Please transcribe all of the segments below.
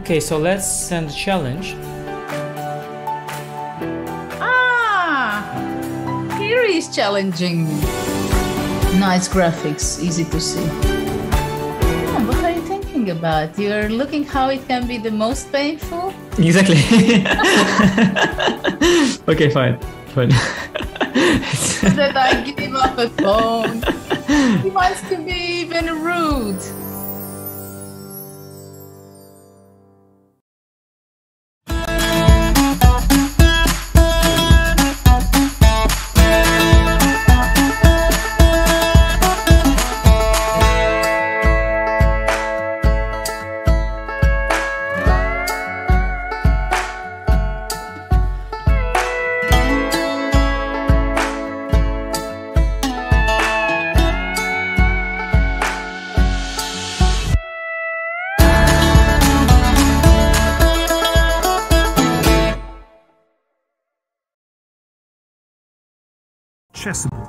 Okay, so let's send a challenge. Ah, here is challenging. Nice graphics, easy to see. Oh, what are you thinking about? You're looking how it can be the most painful? Exactly. okay, fine. Fine. that I give up a phone. He wants to be even rude.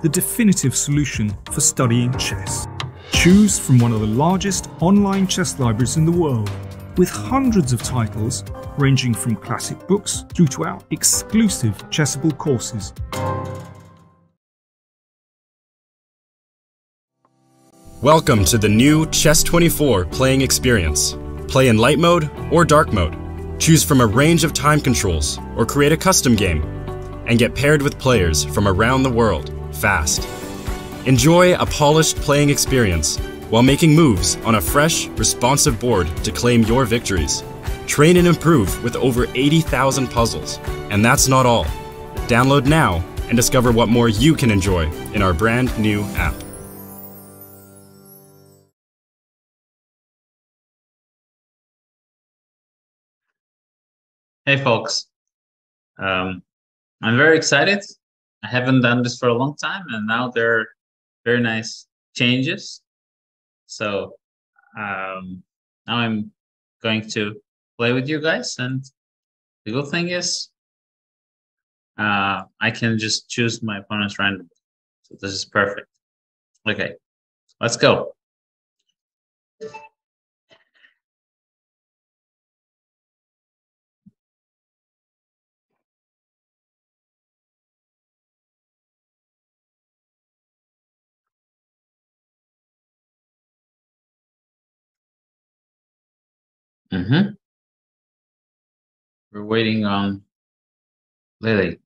The definitive solution for studying chess. Choose from one of the largest online chess libraries in the world, with hundreds of titles ranging from classic books through to our exclusive Chessable courses. Welcome to the new Chess24 playing experience. Play in light mode or dark mode. Choose from a range of time controls or create a custom game and get paired with players from around the world fast. Enjoy a polished playing experience while making moves on a fresh, responsive board to claim your victories. Train and improve with over 80,000 puzzles. And that's not all. Download now and discover what more you can enjoy in our brand new app. Hey, folks. Um, I'm very excited. I haven't done this for a long time, and now there are very nice changes. So um, now I'm going to play with you guys, and the good thing is uh, I can just choose my opponents randomly. So this is perfect. Okay, let's go. Mm-hmm. We're waiting on Lily.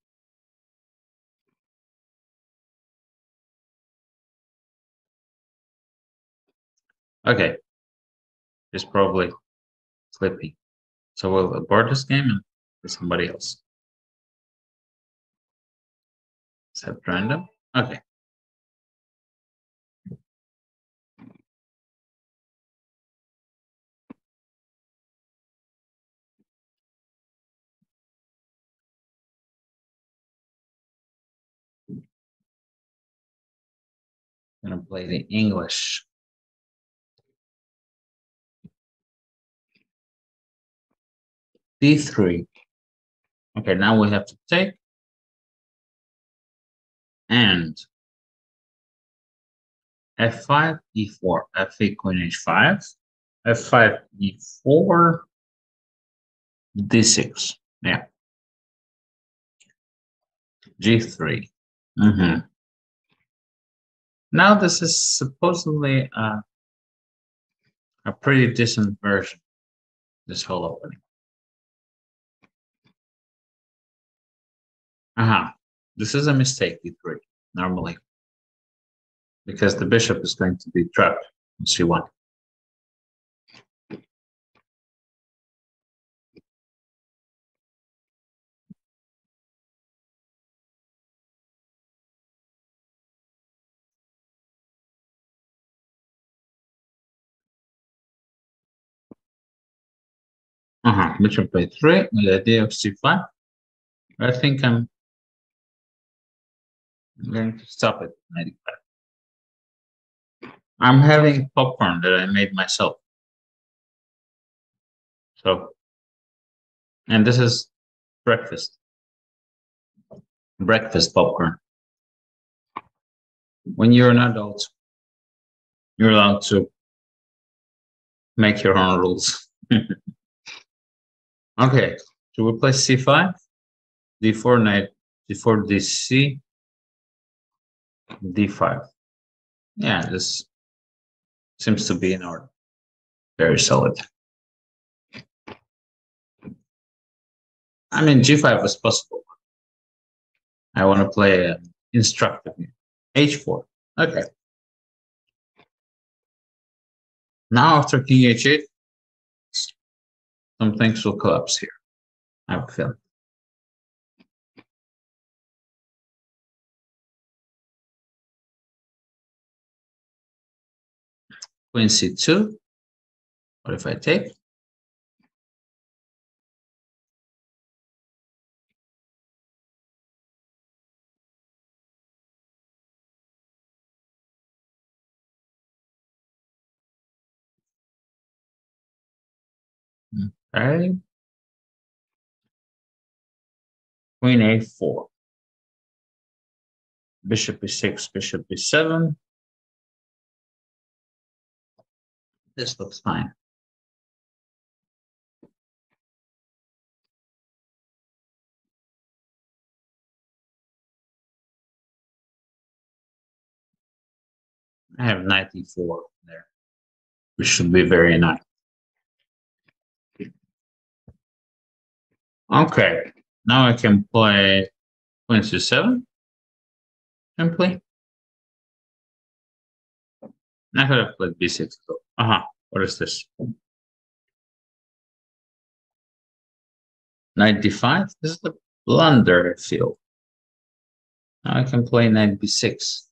Okay. It's probably sleepy. So we'll abort this game and do somebody else. Set random. Okay. Gonna play the English. D3. Okay, now we have to take and f5, e4, f8, queen h5, f5, e4, d6. Yeah. g3. Mm-hmm. Now this is supposedly uh, a pretty decent version, this whole opening. Aha, uh -huh. this is a mistake, e3, normally, because the bishop is going to be trapped in c1. Uh-huh. Bishop a3 with the idea of c5. I think I'm going to stop it 95. I'm having popcorn that I made myself. So, and this is breakfast. Breakfast popcorn. When you're an adult, you're allowed to make your own rules. Okay, so we play c5, d4 knight, d4 dc, d5. Yeah, this seems to be in order. Very solid. I mean, g5 was possible. I want to play uh, instructive. h4. Okay. Now after king h8, some things will collapse here. I have a feeling. Queen c2. What if I take? Okay. Queen a4. Bishop e6, bishop e7. This looks fine. I have knight e4 there, which should be very nice. Okay, now I can play queen c7 simply. I could have played b6 though. Uh-huh. What is this? 95? This is the blunder feel. Now I can play knight b6.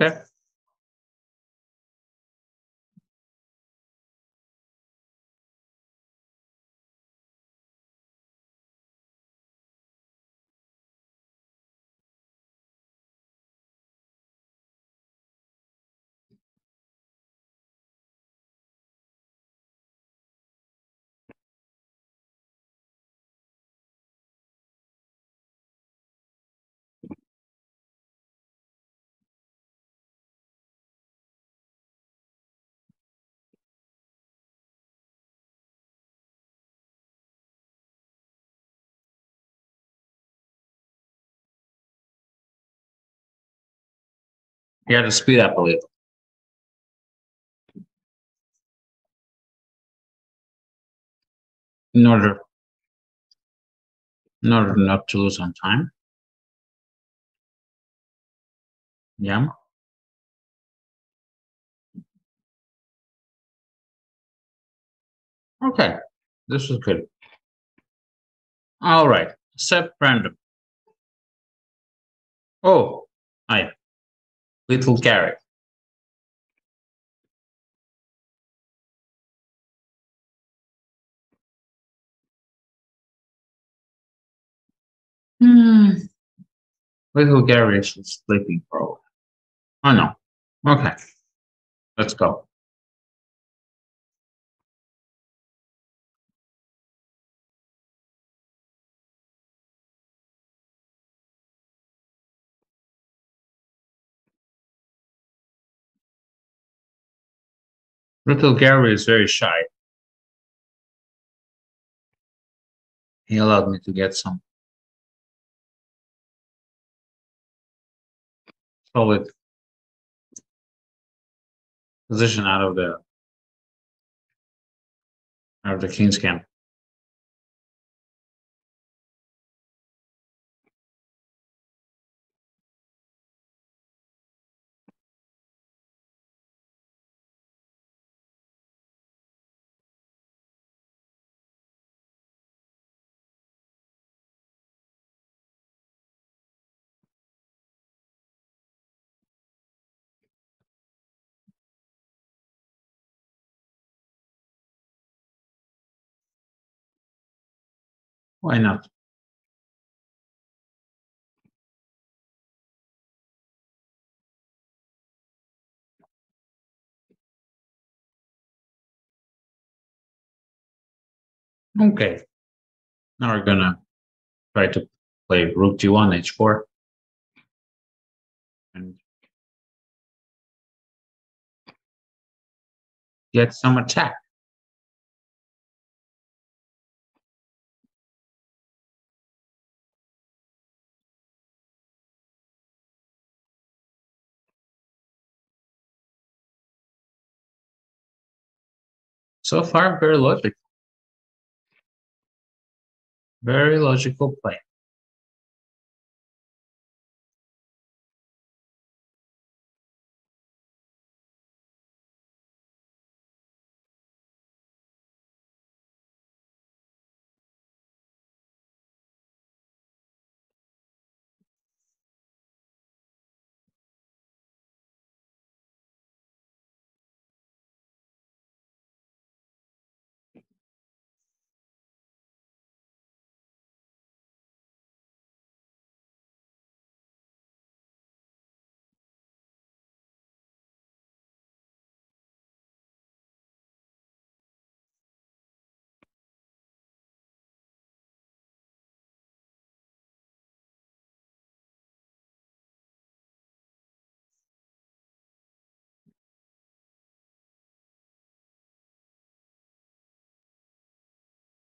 Okay. You have to speed up a little. In order, in order not to lose on time. Yeah. Okay, this is good. All right, set random. Oh, hi, little Gary. Hmm. Little Gary is sleeping probably. Oh no. Okay. Let's go. Little Gary is very shy. He allowed me to get some solid position out of the out of the king's camp. Why not? Okay. Now we're gonna try to play rook g1, h4. And get some attack. So far, very logical. Very logical play.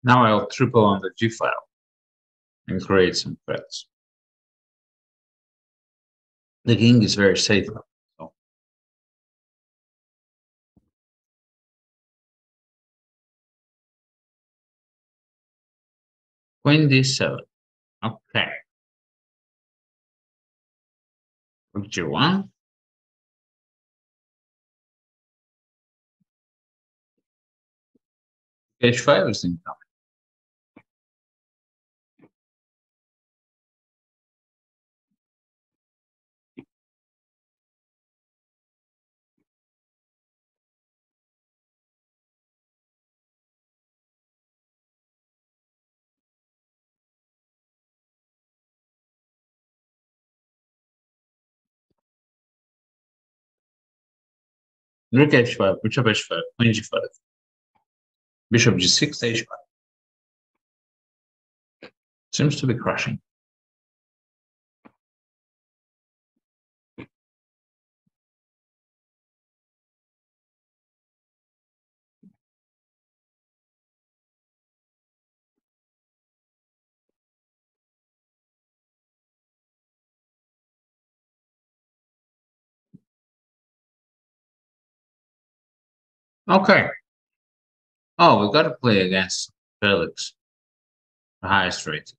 Now I'll triple on the G file and create some threads. The king is very safe. So. Queen d7. Okay. Rook g1. h5 is incoming. Rook h5, bishop h5, queen g5, bishop g6, h5. Seems to be crushing. Okay. Oh, we got to play against Felix, the highest rated.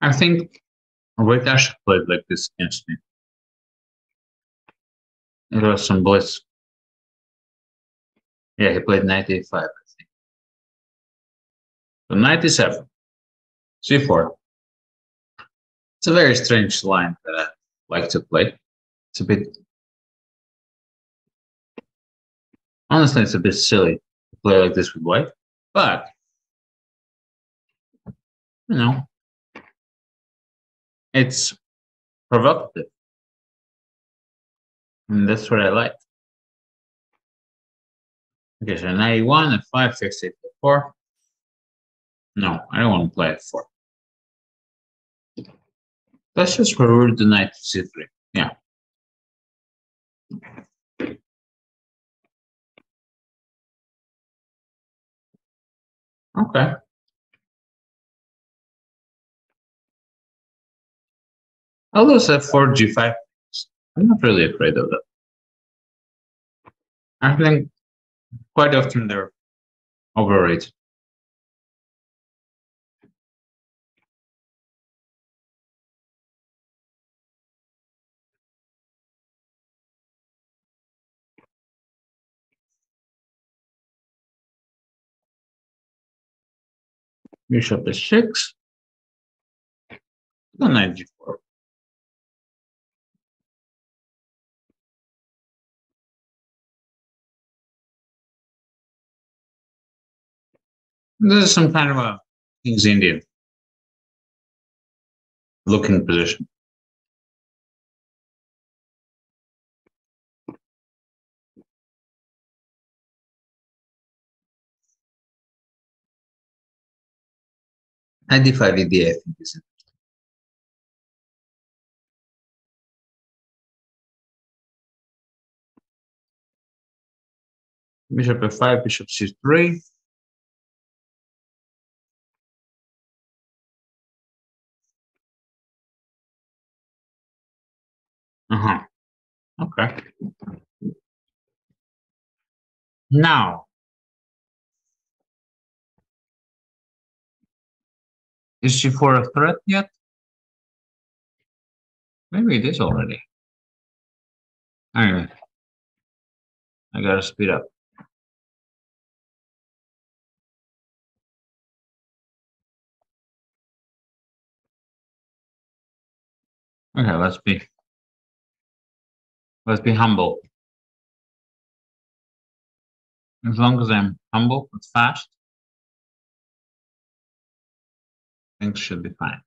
I think Wojtash played like this against me. It was some blitz. Yeah, he played 95, I think. So 97. C4. It's a very strange line that I like to play. It's a bit honestly it's a bit silly to play like this with white, but you know, it's provocative. And that's what I like. Okay, so 91 and 5 fixed it 4. No, I don't want to play at 4. Let's just revert the knight to c3. Yeah. Okay. I'll lose f4 g5. I'm not really afraid of that. I think quite often they're overrated. Bishop is six. The knight g4. This is some kind of a King's Indian looking position. Ninety-five EDA, I think is it. Bishop f5, bishop c3. Uh-huh. Okay. Now, is she for a threat yet? Maybe it is already. Anyway, I gotta speed up. Okay, let's be let's be humble. As long as I'm humble but fast, things should be fine.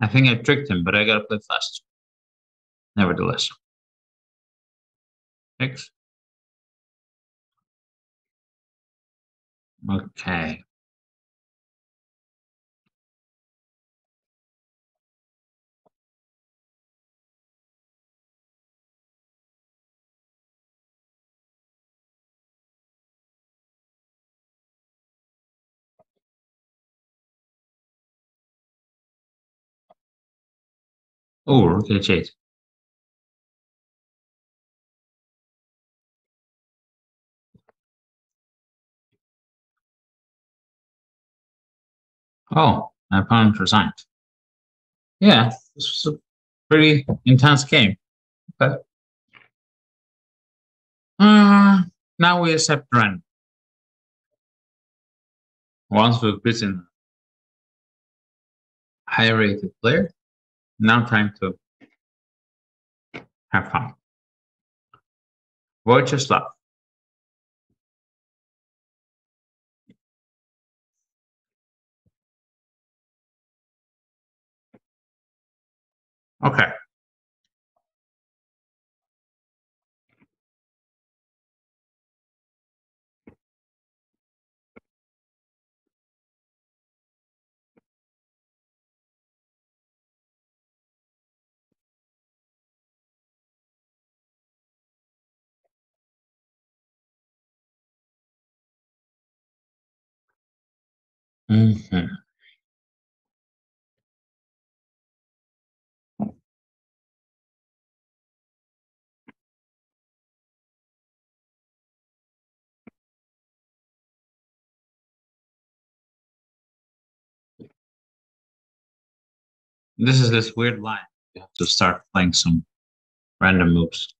I think I tricked him, but I gotta play fast. Nevertheless. Six. Okay. Oh, rook h8. Oh, my opponent resigned. Yeah, this was a pretty intense game. Okay. Uh, now we accept Ren. Once we've beaten a high rated player, now time to have fun. Wojcislaw. Okay. Mhm. This is this weird line. You have to start playing some random moves.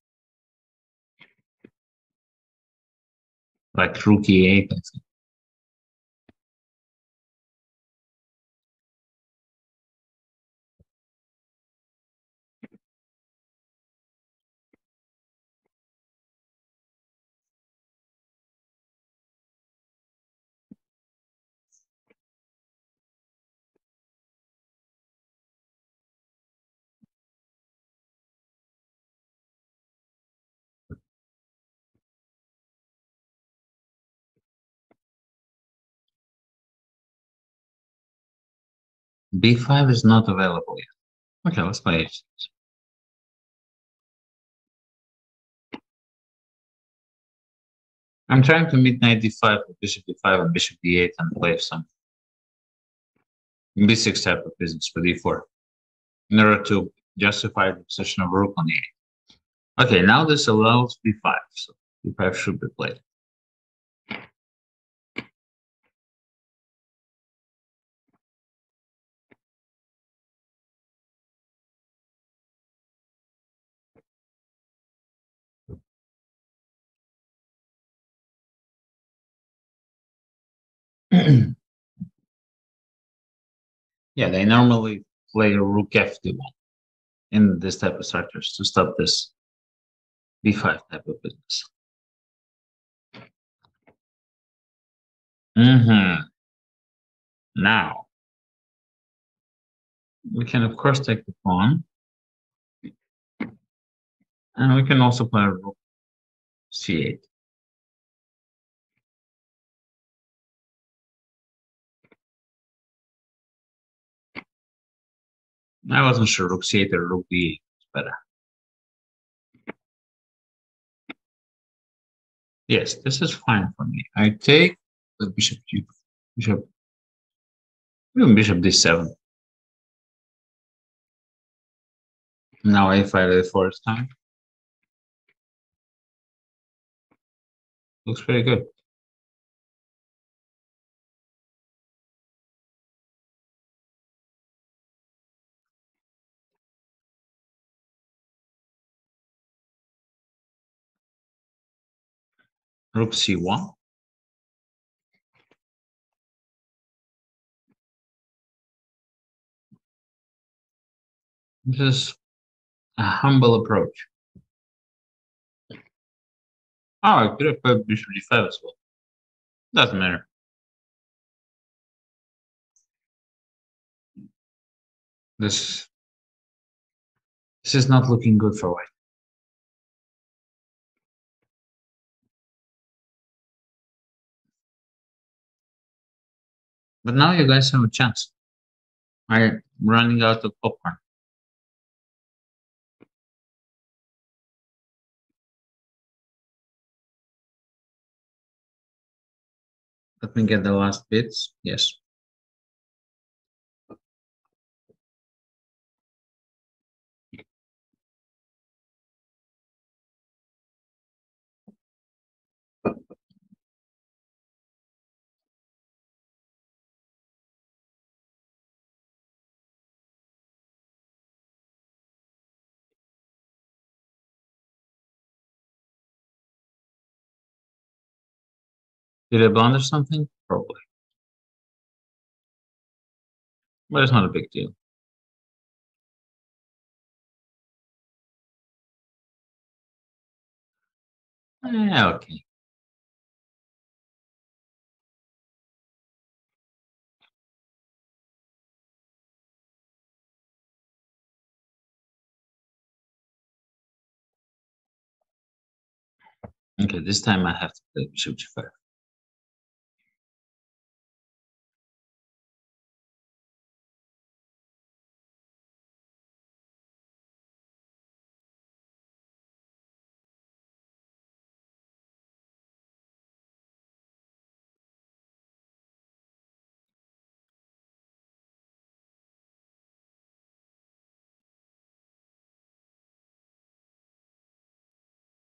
Like rook e8, I think. B5 is not available yet. Okay, let's play h6. I'm trying to meet knight d5 with bishop d5 and bishop d8 and play some b6 type of business for d4 in order to justify the position of rook on e8. Okay, now this allows b5, so b5 should be played. Yeah, they normally play a rook f2 in this type of structures to stop this b5 type of business. Mm-hmm. Now, we can of course take the pawn. And we can also play rook c8. I wasn't sure rook c8 or rook b8 is better. Yes, this is fine for me. I take the bishop g bishop even bishop d7. Now a5 a4 is time. Looks pretty good. Rook c1. This is a humble approach. Oh, I could have put bishop d5 as well. Doesn't matter. This this is not looking good for white. But now you guys have a chance. I'm running out of popcorn. Let me get the last bits. Yes. Did I blunder something? Probably. But it's not a big deal. Yeah, okay. Okay, this time I have to play bishop g5.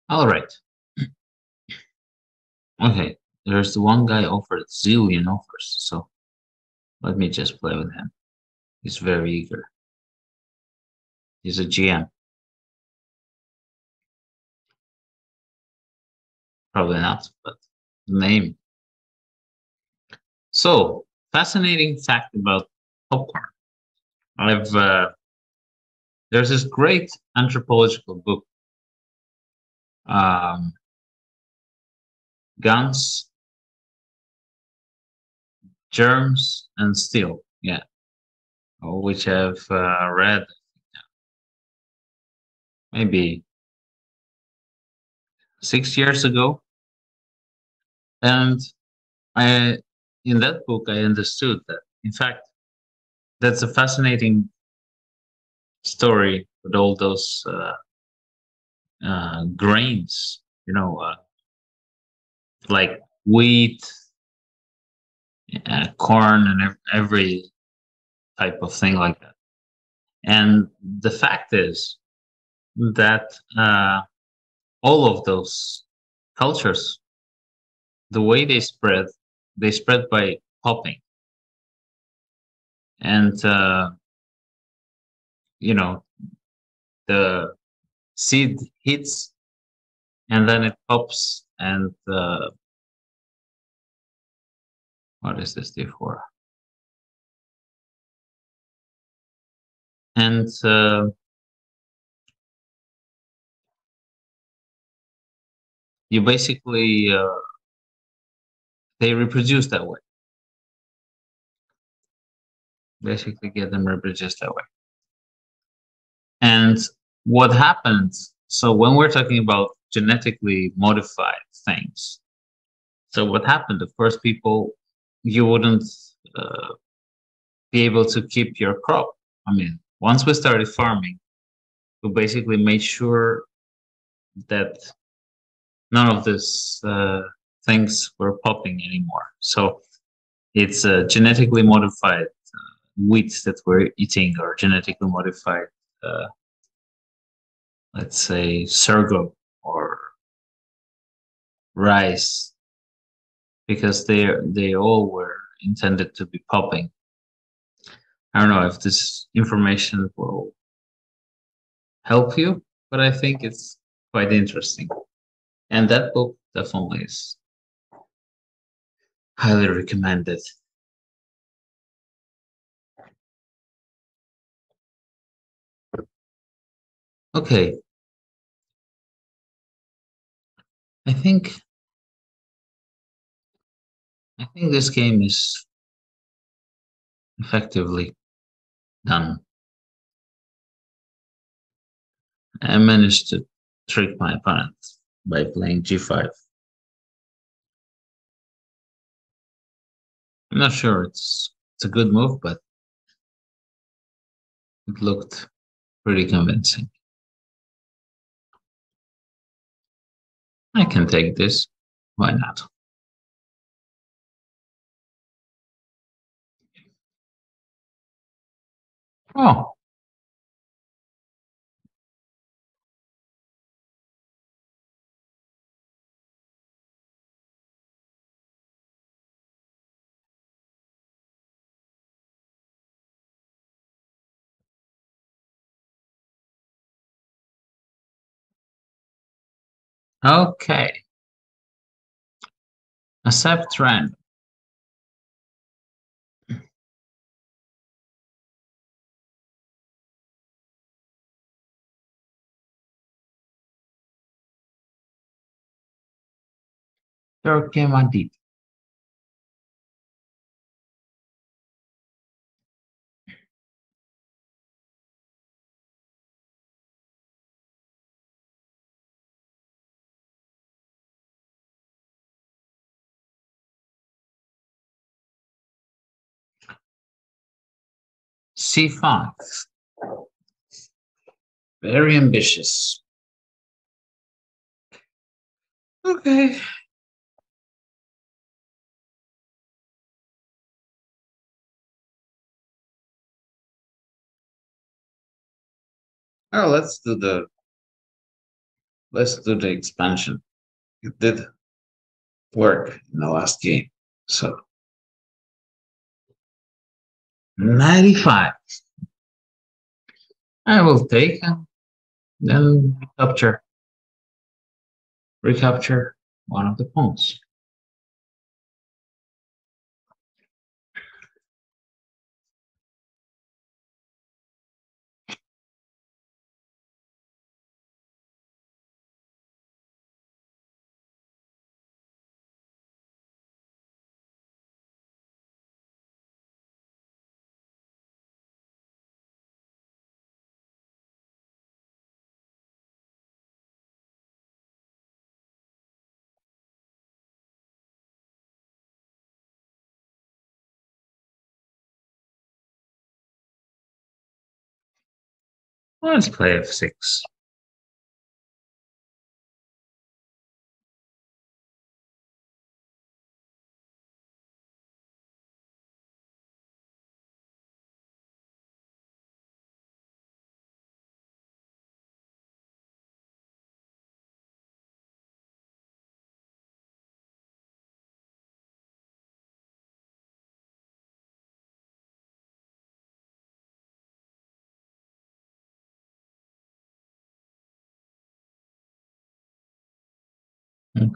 All right. Okay, there's one guy offered zillion offers, so let me just play with him. He's very eager. He's a GM. Probably not, but the name. So, fascinating fact about popcorn. I've uh, there's this great anthropological book, um, Guns, Germs, and Steel. Yeah, which I've uh, read maybe six years ago. And I, in that book, I understood that, in fact, that's a fascinating story with all those uh, uh, grains, you know, uh, like wheat, uh, corn, and every type of thing like that. And the fact is that uh, all of those cultures, the way they spread, they spread by popping. And, uh, you know, the seed hits and then it pops and uh, what is this D for? And uh, you basically uh, they reproduce that way basically get them reproduced that way and what happens? So when we're talking about genetically modified things so what happened? The first people you wouldn't uh, be able to keep your crop. I mean once we started farming we basically made sure that none of these uh, things were popping anymore. So it's uh, genetically modified uh, wheat that we're eating or genetically modified, uh, let's say, sorghum or rice, because they they all were intended to be popping. I don't know if this information will help you, but I think it's quite interesting. And that book definitely is highly recommended. Okay. I think I think this game is effectively done. I managed to trick my opponent by playing g5. I'm not sure it's it's a good move, but it looked pretty convincing. I can take this. Why not? Oh, Okay. Accept trend. Turkmenid. C5. Very ambitious. Okay. Oh, let's do the let's do the expansion. It did work in the last game. So 95. I will take and then recapture. Recapture one of the pawns. Let's play f6.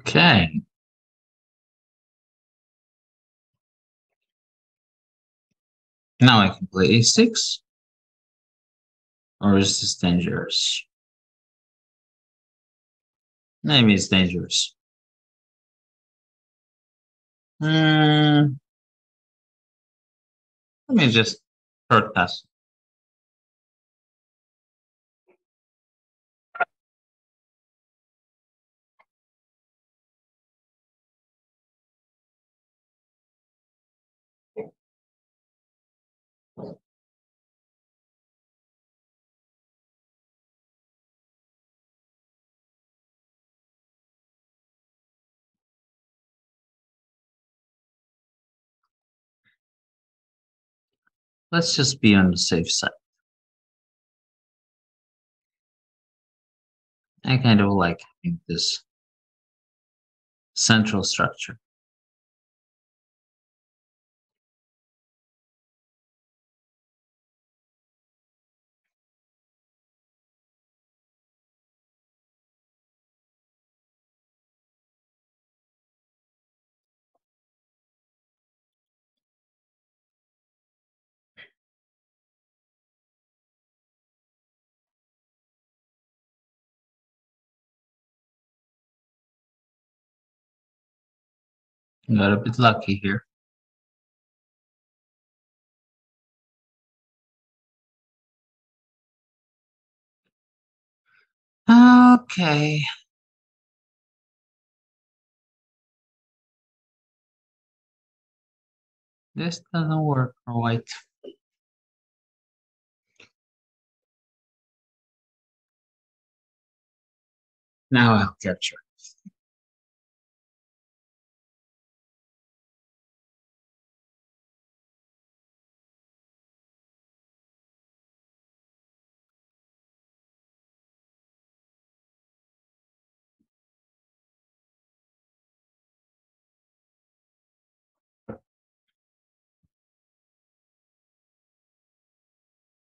Okay. Now I can play a6. Or is this dangerous? Maybe it's dangerous. Hmm. Let me just short pass. Let's just be on the safe side. I kind of like this central structure. Got a bit lucky here. Okay. This doesn't work for white. Now I'll capture.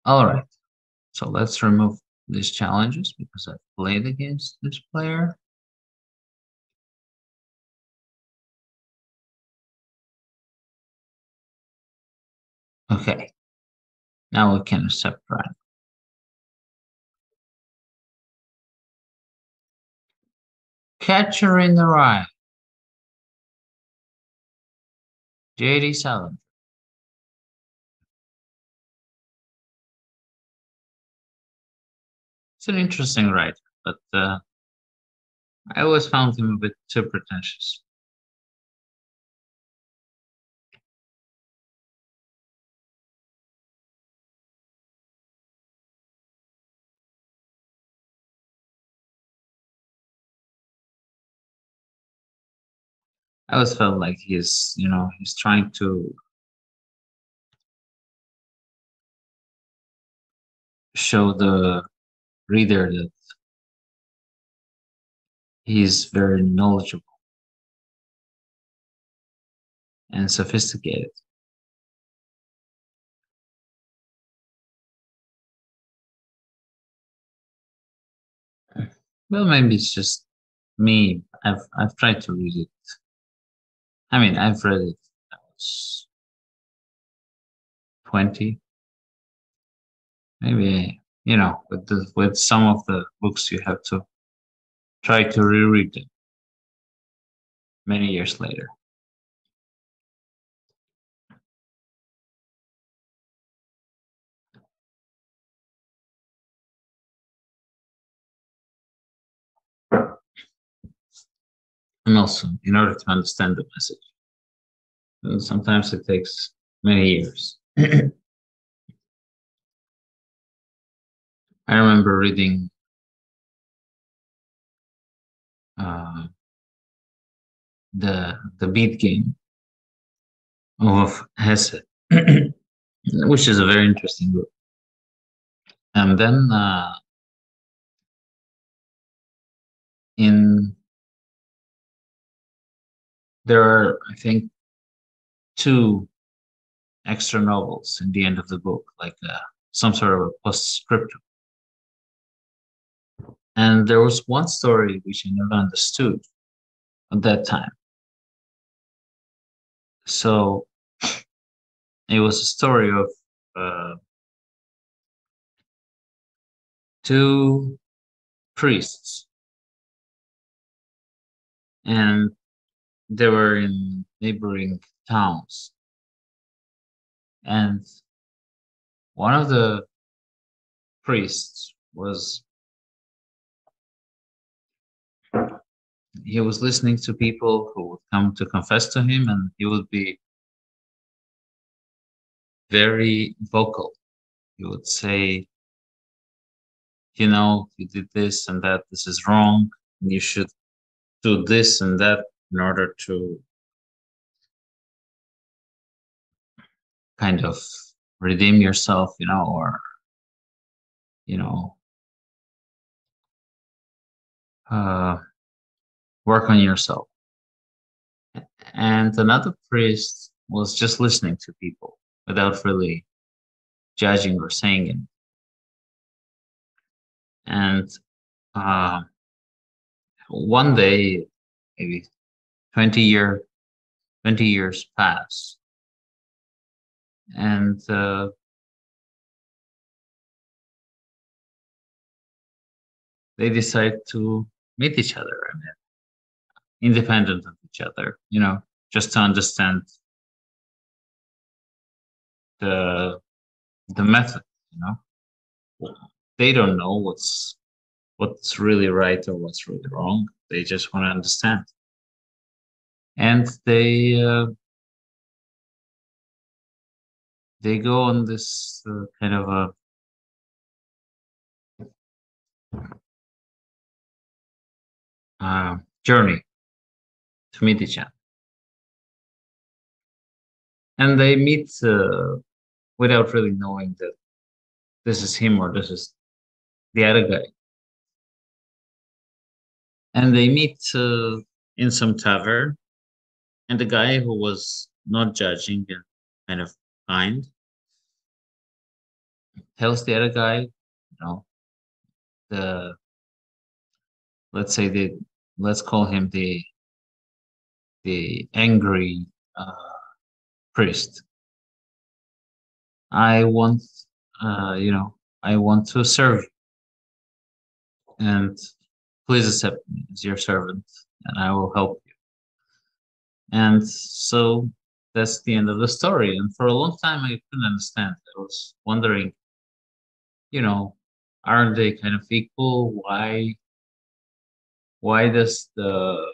All right. So let's remove these challenges because I've played against this player. Okay. Now we can rank. Catcher in the Rye. J.D. Salinger. An interesting writer, but uh, I always found him a bit too pretentious. I always felt like he's, you know, he's trying to show the reader that he's very knowledgeable and sophisticated. Well, maybe it's just me. I've I've tried to read it. I mean, I've read it. I was twenty. Maybe you know, with the with some of the books, you have to try to reread them many years later. and also in order to understand the message. Sometimes it takes many years. I remember reading uh, the the Bead Game of Hesse, which is a very interesting book. And then uh, in there are, I think, two extra novels in the end of the book, like uh, some sort of a postscriptum. And there was one story which I never understood at that time. So it was a story of uh, two priests. And they were in neighboring towns. And one of the priests was he was listening to people who would come to confess to him and he would be very vocal. He would say you know you did this and that this is wrong and you should do this and that in order to kind of redeem yourself, you know, or, you know, uh, work on yourself. And another priest was just listening to people without really judging or saying it. And uh, one day, maybe 20 year 20 years pass and uh, they decide to meet each other I mean, independent of each other you know just to understand the the method you know? They don't know what's what's really right or what's really wrong. They just want to understand. And they uh, they go on this uh, kind of a uh, journey meet. And they meet uh, without really knowing that this is him or this is the other guy. And they meet uh, in some tavern and the guy who was not judging and kind of kind tells the other guy, you know, the let's say the let's call him the the angry uh, priest. I want, uh, you know, I want to serve, and please accept me as your servant, and I will help you. and so that's the end of the story. And for a long time, I couldn't understand. I was wondering, you know, aren't they kind of equal? Why? Why does the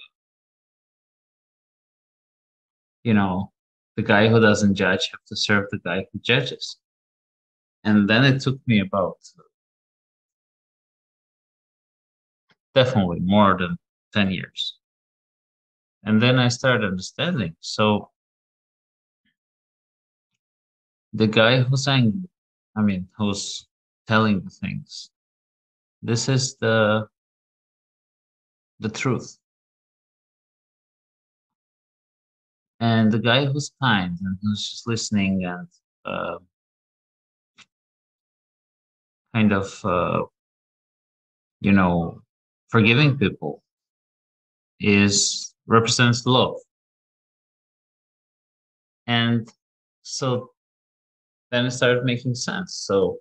you know the guy who doesn't judge have to serve the guy who judges? And then it took me about definitely more than 10 years and then I started understanding. So the guy who's angry, I mean, who's telling the things, this is the the truth. And the guy who's kind and who's just listening and uh, kind of, uh, you know, forgiving people is represents love. And so then it started making sense. So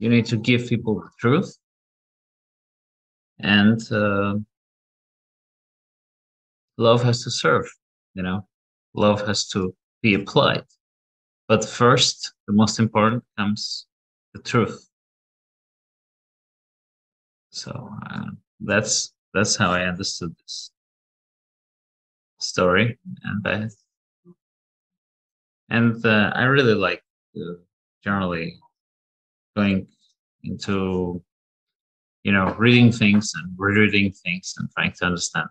you need to give people the truth and uh, love has to serve you know? Love has to be applied. But first the most important comes the truth. So uh, that's that's how i understood this story and i and uh, i really like uh, generally going into you know reading things and rereading things and trying to understand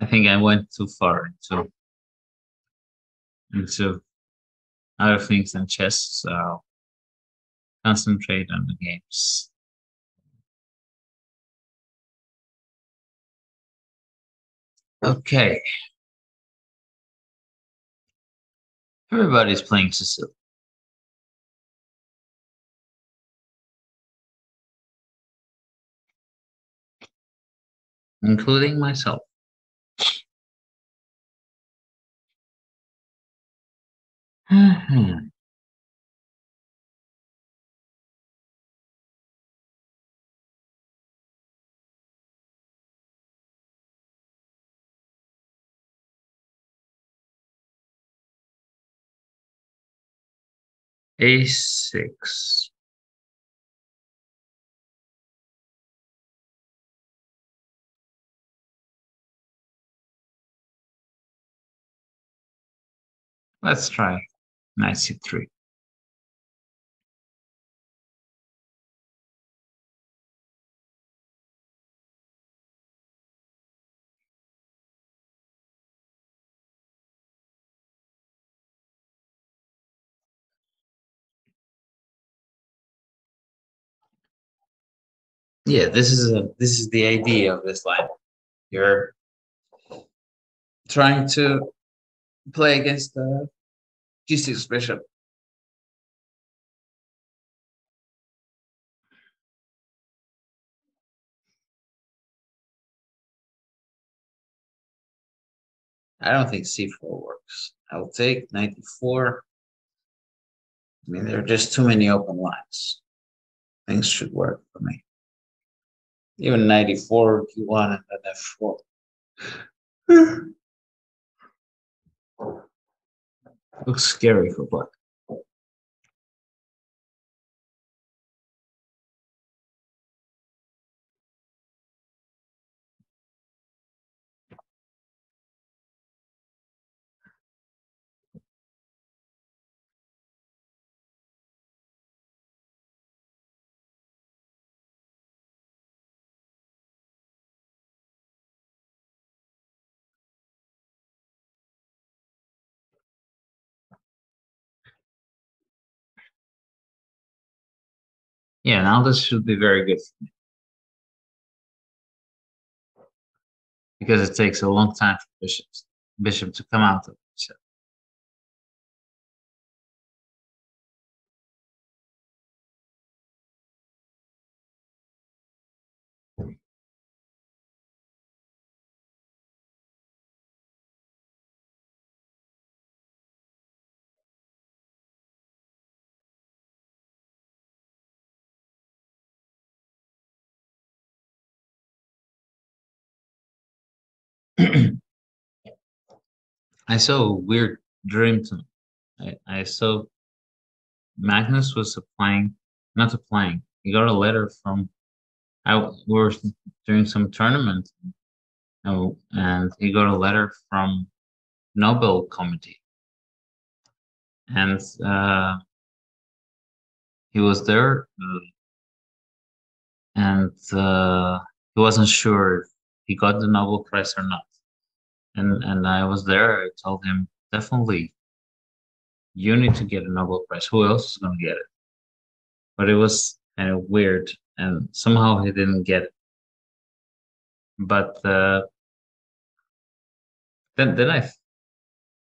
i think i went too far into into other things than chess so I'll concentrate on the games okay everybody's playing Sicily. including myself. Mhm. A6. Let's try c3. Yeah, this is a this is the idea of this line. You're trying to play against the g6 bishop. I don't think c4 works. I'll take 94. I mean, there are just too many open lines. Things should work for me. Even 94, q1, and then f4. Looks scary for black. Yeah, now this should be very good for me. Because it takes a long time for bishops, bishop to come out of I saw a weird dream tonight. I, I saw Magnus was applying, not applying. He got a letter from. I we were doing some tournament, and, and he got a letter from Nobel Committee, and uh, he was there, uh, and uh, he wasn't sure he got the Nobel Prize or not and and I was there. I told him definitely, you need to get a Nobel Prize. Who else is going to get it? But it was kind of weird and somehow he didn't get it. But uh, then then I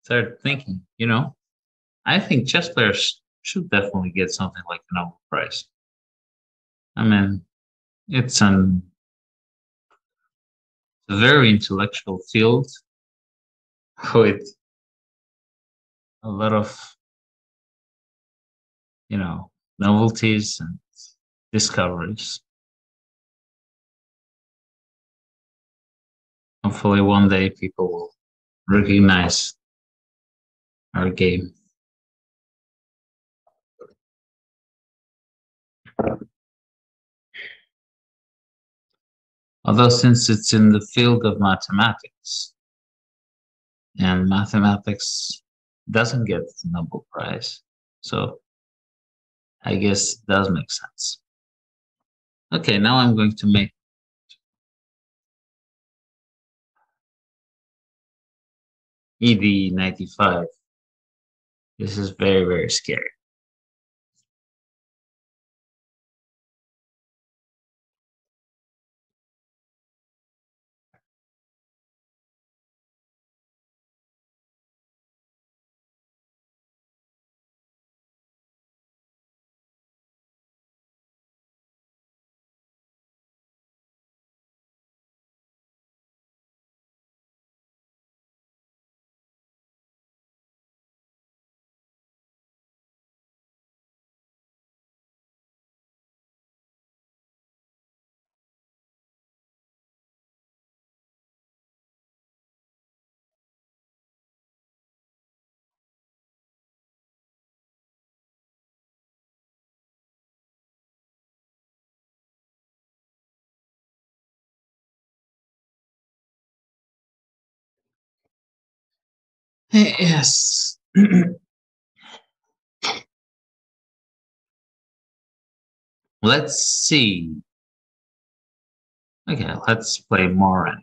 started thinking, you know, I think chess players should definitely get something like the Nobel Prize. I mean, it's an a very intellectual field with a lot of you know novelties and discoveries. Hopefully, one day people will recognize our game. Although, since it's in the field of mathematics, and mathematics doesn't get the Nobel Prize, so I guess it does make sense. Okay, now I'm going to make ED95. This is very, very scary. Yes. let's see. Okay, let's play more random.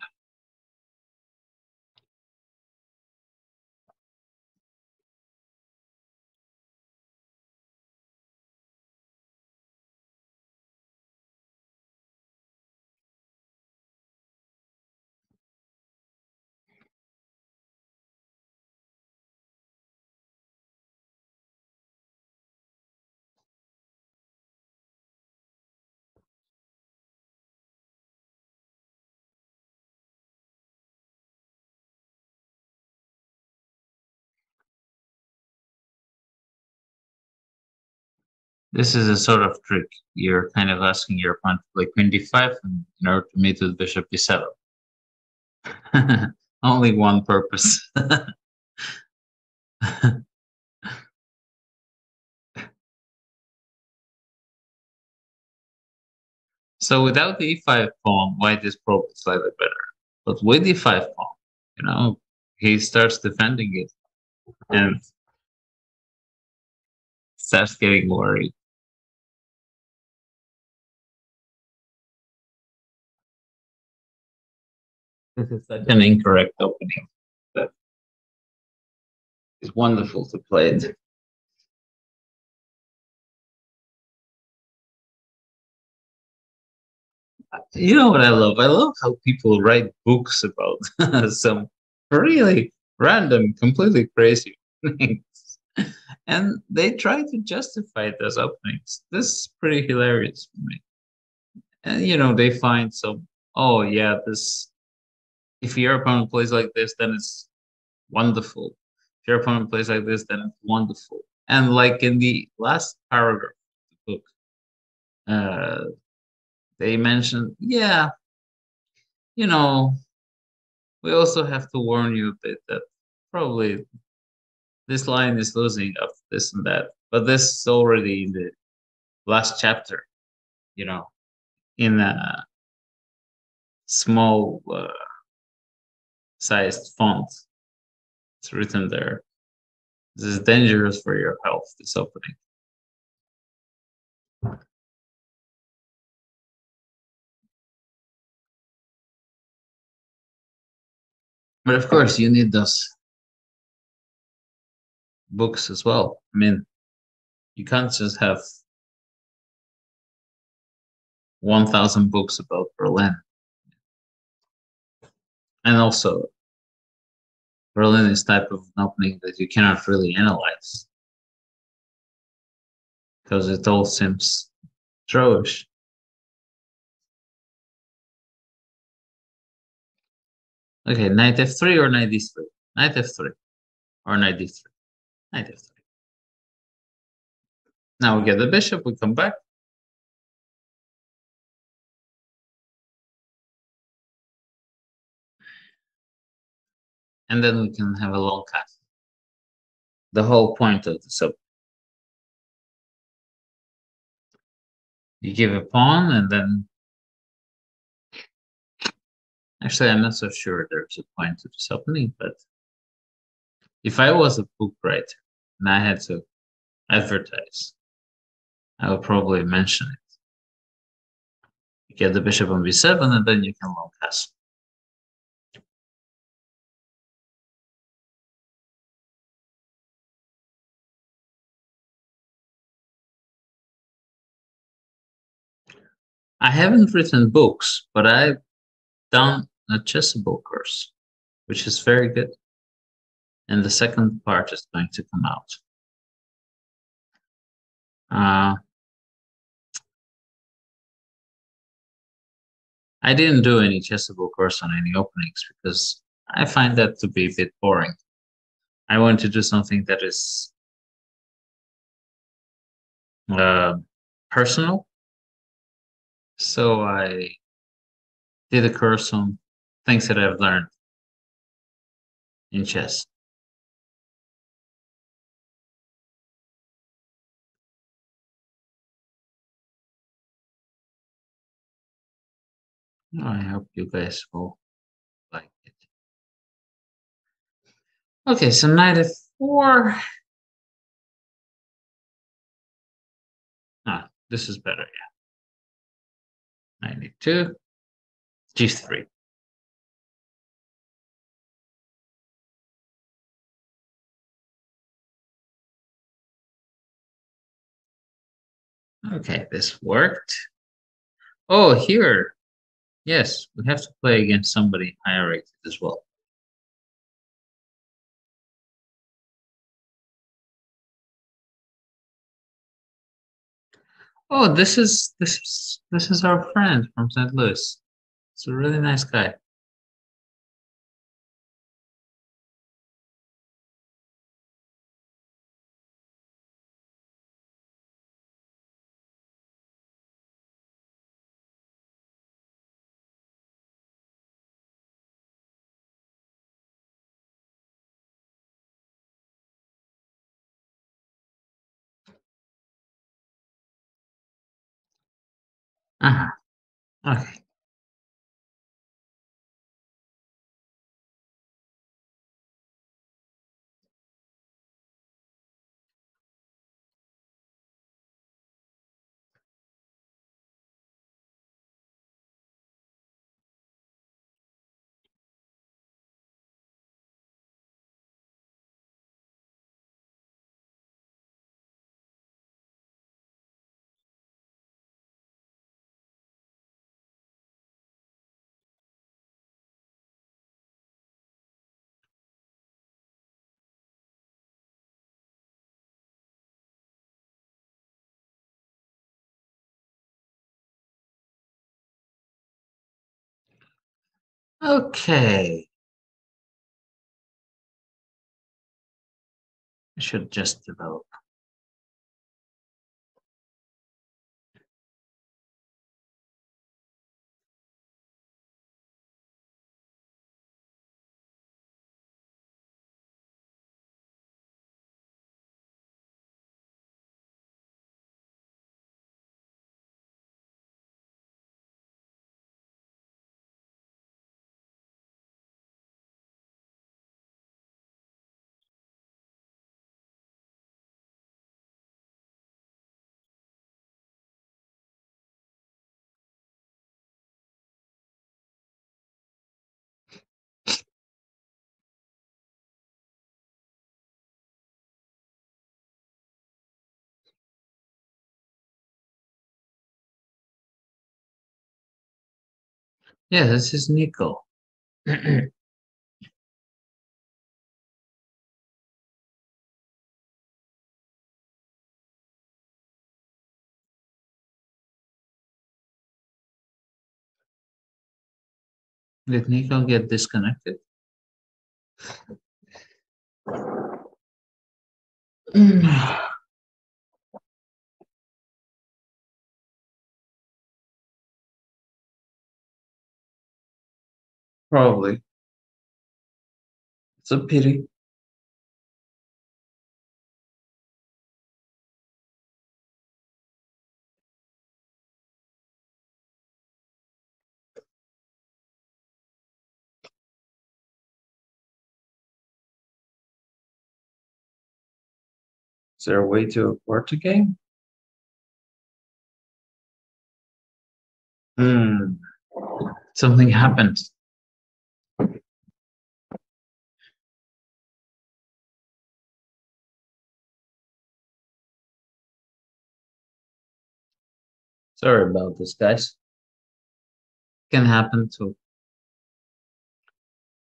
This is a sort of trick. You're kind of asking your opponent to play queen d5 in order to meet with bishop b7. Only one purpose. so without the e5 pawn, white is probably slightly better. But with the 5 pawn, you know, he starts defending it and starts getting worried. This is such an incorrect opening, but it's wonderful to play it. You know what I love? I love how people write books about some really random, completely crazy things. And they try to justify those openings. This is pretty hilarious for me. And you know, they find some, oh yeah, this if your opponent plays like this, then it's wonderful. If your opponent plays like this, then it's wonderful. And like in the last paragraph of the book, uh, they mentioned, yeah, you know, we also have to warn you a bit that probably this line is losing of this and that. But this is already in the last chapter, you know, in a small uh, sized font. It's written there. This is dangerous for your health, this opening. But of course, you need those books as well. I mean, you can't just have 1,000 books about Berlin. And also, Berlin is type of an opening that you cannot really analyze because it all seems drawish. Okay, knight f3 or knight d3? Knight f3 or knight d3? Knight f3. Now we get the bishop, we come back. And then we can have a long castle. The whole point of the sub. You give a pawn and then Actually, I'm not so sure there's a point to this opening, but if I was a book writer and I had to advertise, I would probably mention it. You get the bishop on b7, and then you can long castle. I haven't written books, but I've done a chessable course, which is very good. And the second part is going to come out. Uh, I didn't do any chessable course on any openings because I find that to be a bit boring. I want to do something that is uh, personal. So I did a course on things that I've learned in chess. I hope you guys will like it. Okay, so knight f4. Ah, this is better, yeah. 92, G3. Okay, this worked. Oh, here. Yes, we have to play against somebody higher rated as well. Oh, this is this is this is our friend from St. Louis. It's a really nice guy. Uh-huh. Okay. Okay. I should just develop. Yeah, this is Nico. Did Nico get disconnected? Mm. Probably. It's a pity. Is there a way to abort the game? Hmm. Something happened. Sorry about this, guys. Can happen to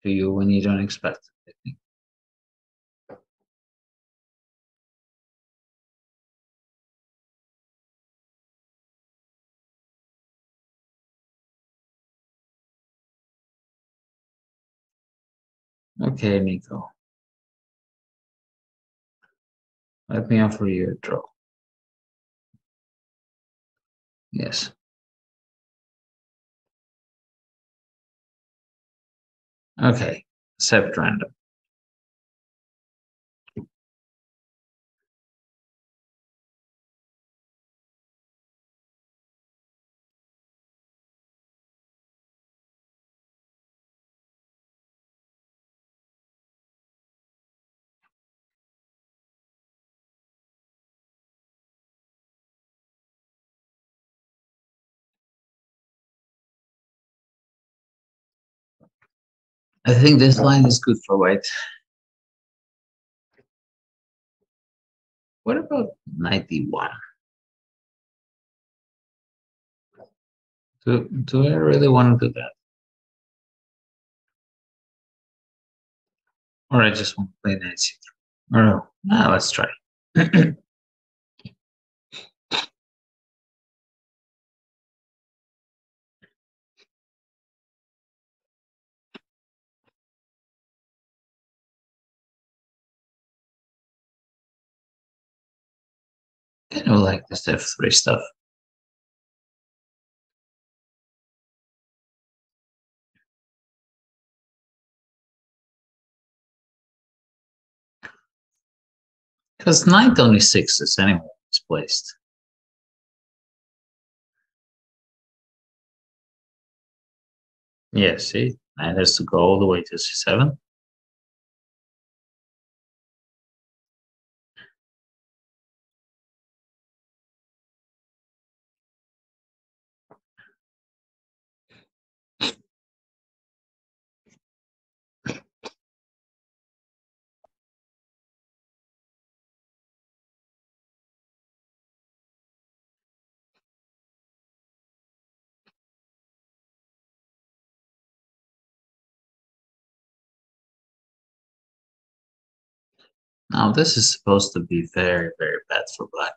to you when you don't expect it. I think. Okay, Nico. Let me offer you a draw. Yes. Okay, accept random. I think this line is good for white. What about 91? Do, do I really want to do that? Or I just want to play knight c3? Or no, nah, let's try. kind of like this F3 stuff. Because knight only sixes anyway is placed. Yeah, see, knight has to go all the way to c7. Now this is supposed to be very, very bad for black.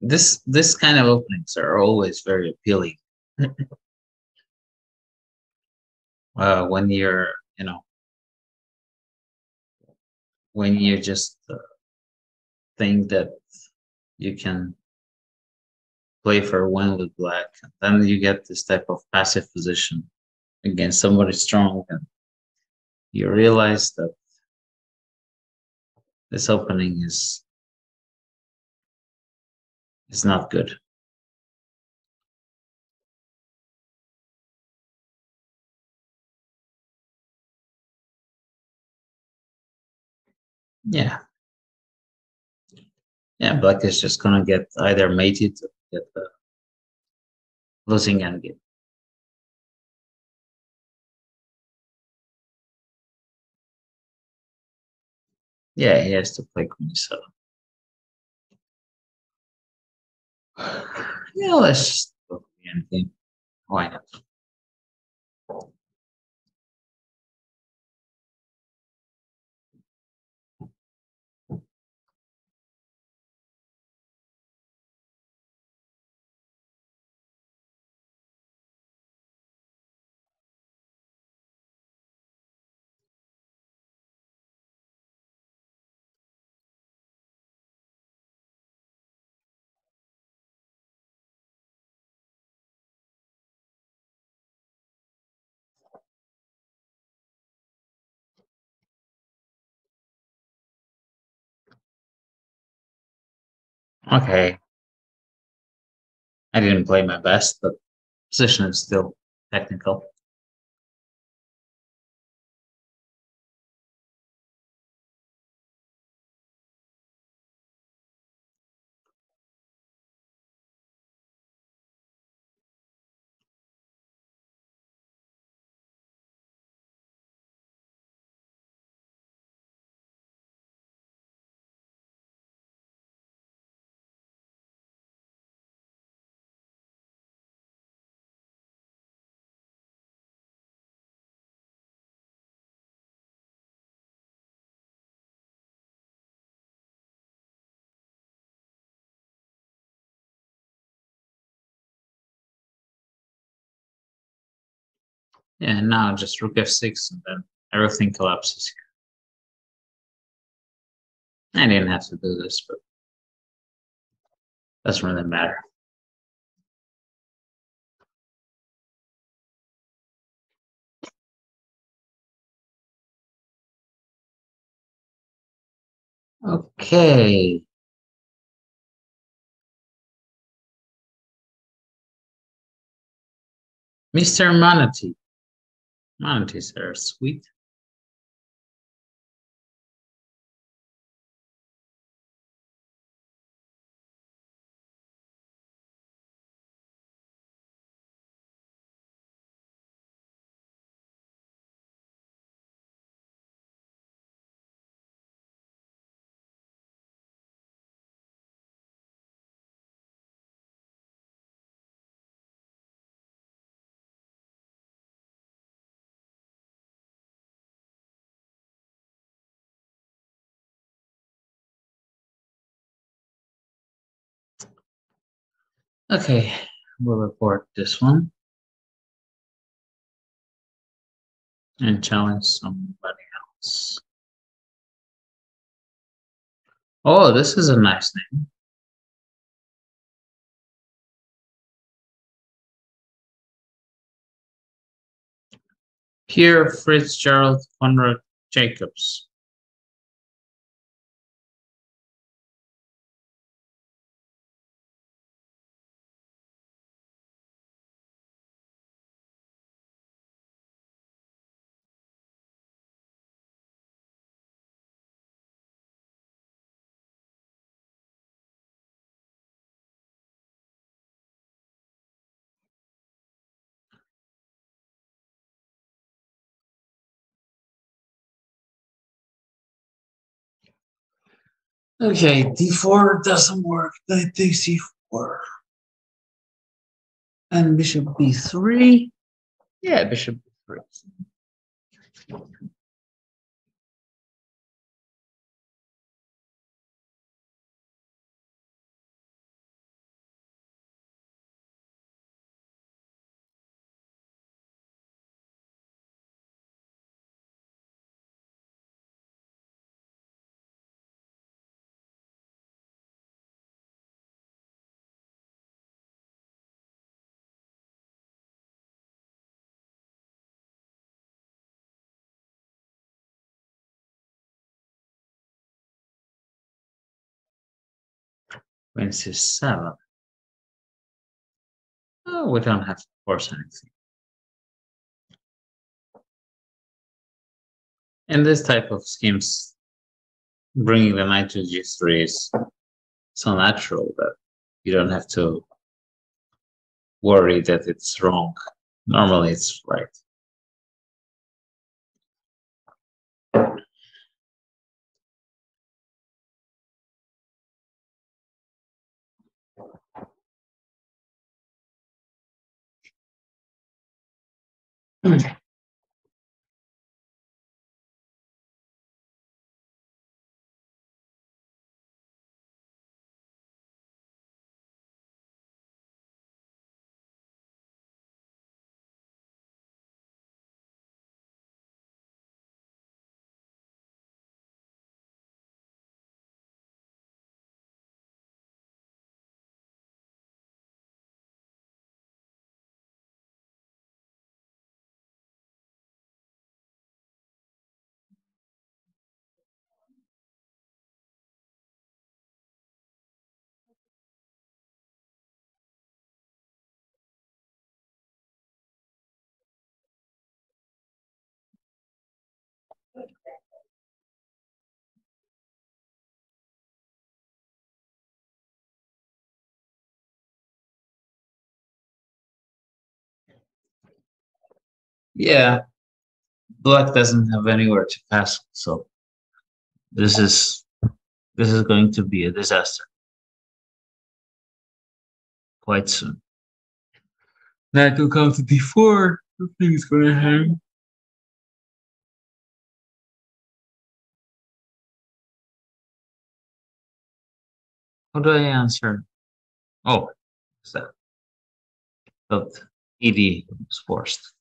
This this kind of openings are always very appealing. uh, when you're, you know, when you just uh, think that you can play for one with black, then you get this type of passive position against somebody strong, and you realize that this opening is is not good. Yeah. Yeah, black is just gonna get either mated or get the losing endgame. Yeah, he has to play queen So Yeah, let's just go for the endgame. Why not? Okay. I didn't play my best, but position is still technical. And now just rook f6 and then everything collapses. I didn't have to do this, but doesn't really matter. Okay. Mr. Manatee. Manatees are sweet. Okay, we'll report this one and challenge somebody else. Oh, this is a nice name. Pierre Fitzgerald Conrad Jacobs. Okay, d4 doesn't work. Knight takes c4. And bishop b3. Yeah, bishop b3. Queen c7. Oh, we don't have to force anything. In this type of schemes, bringing the knight to g3 is so natural that you don't have to worry that it's wrong. Normally it's right. Hmm. Okay. Yeah, black doesn't have anywhere to pass, so this is this is going to be a disaster quite soon. Knight will come to d4. Nothing is gonna hang. How do I answer? Oh, that? But ED was forced.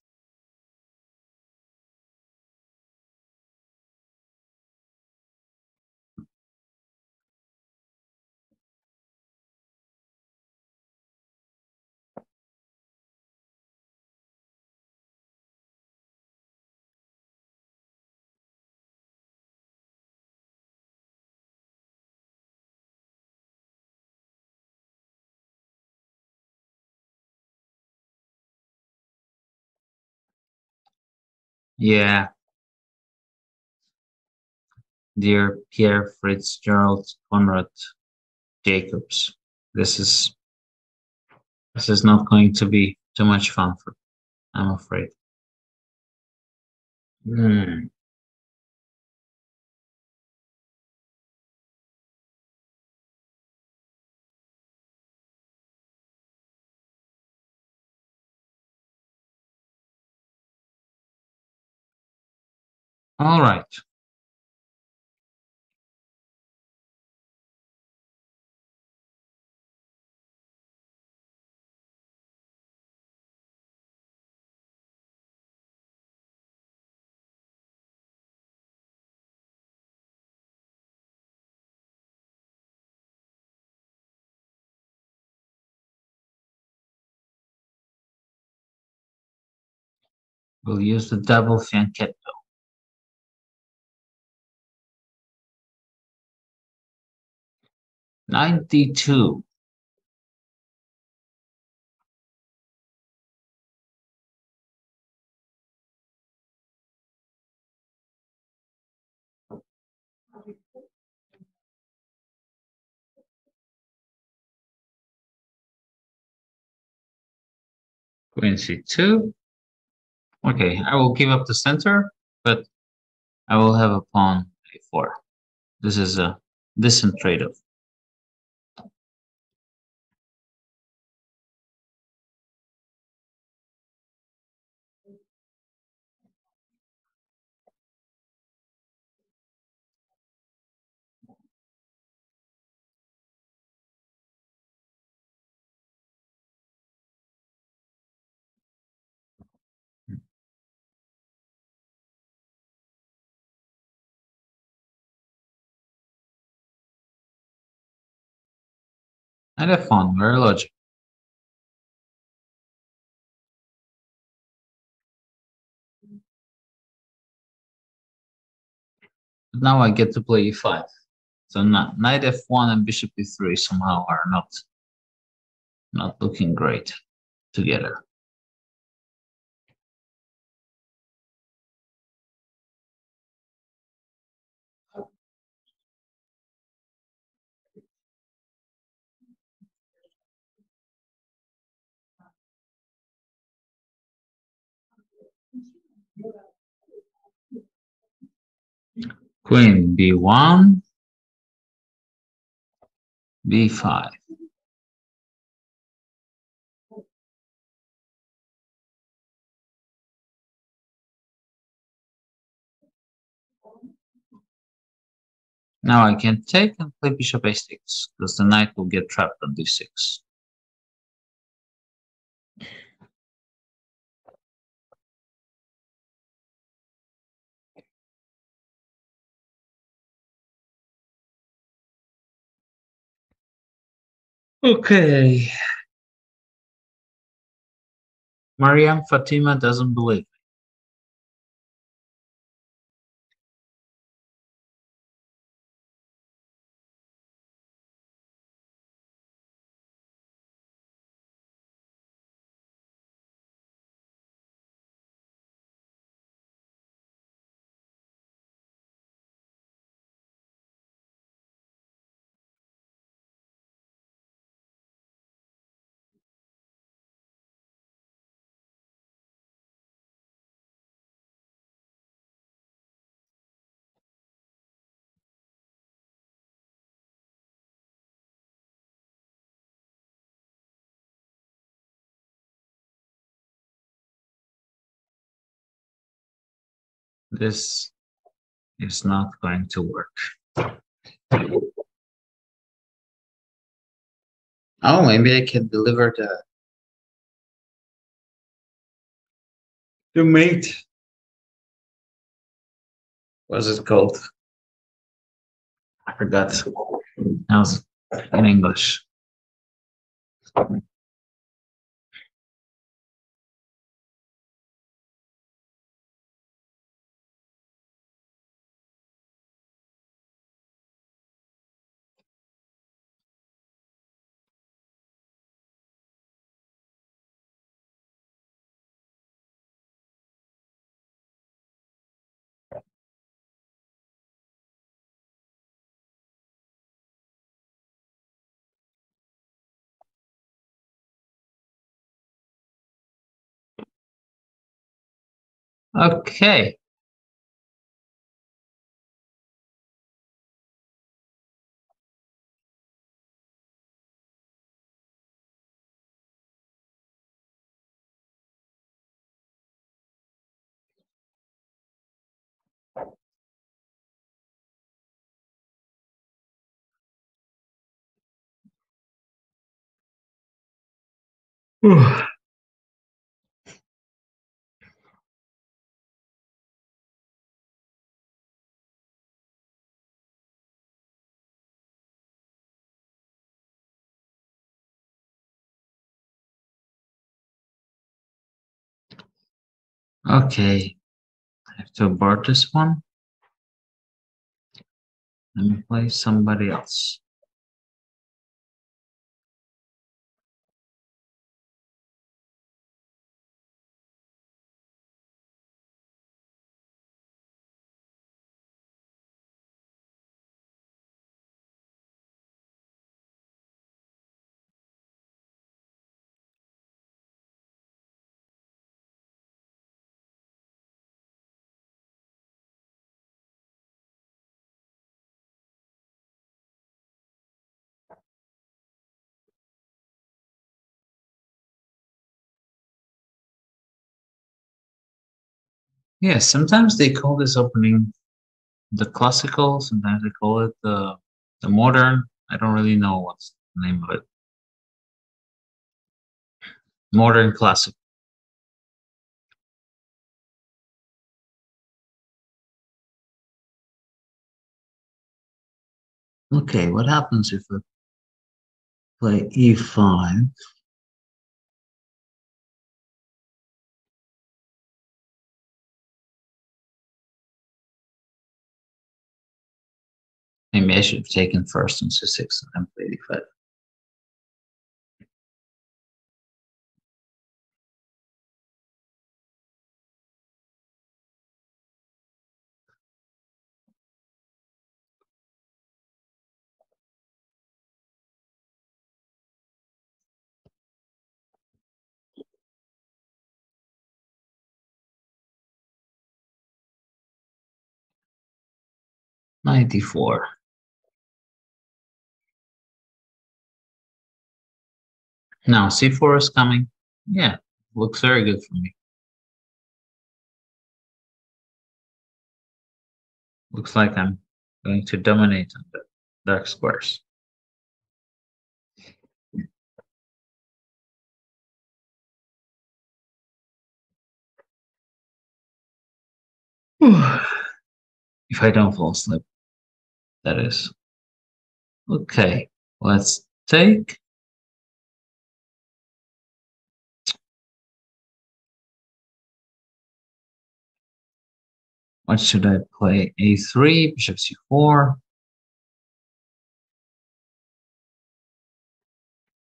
Yeah. Dear Pierre Fitzgerald Conrad Jacobs, this is this is not going to be too much fun for I'm afraid. Hmm. All right. We'll use the double fianchetto. 92. Queen c2. Okay, I will give up the center, but I will have a pawn a4. This is a decent trade-off. And have fun, very logical. Now I get to play e5. So not, knight f1 and bishop e3 somehow are not not looking great together. queen b1, b5. Now I can take and play bishop a6, because the knight will get trapped on d6. Okay. Mariam Fatima doesn't believe. This is not going to work. Oh, maybe I can deliver the the mate. What's it called? I forgot. That was in English. Okay. Okay. I have to abort this one. Let me play somebody else. Yes, sometimes they call this opening the classical, sometimes they call it the the modern. I don't really know what's the name of it. Modern classic. Okay, what happens if I play e5? Maybe I should have taken first on c6 and then played e5. Ninety-four. Now c4 is coming. Yeah, looks very good for me. Looks like I'm going to dominate on the dark squares. if I don't fall asleep, that is. Okay, let's take. What should I play? A3, bishop c4.